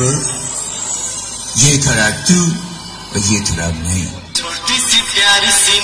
ये थोड़ा तू और ये थोड़ा मैं। छोटी सी प्यारी सी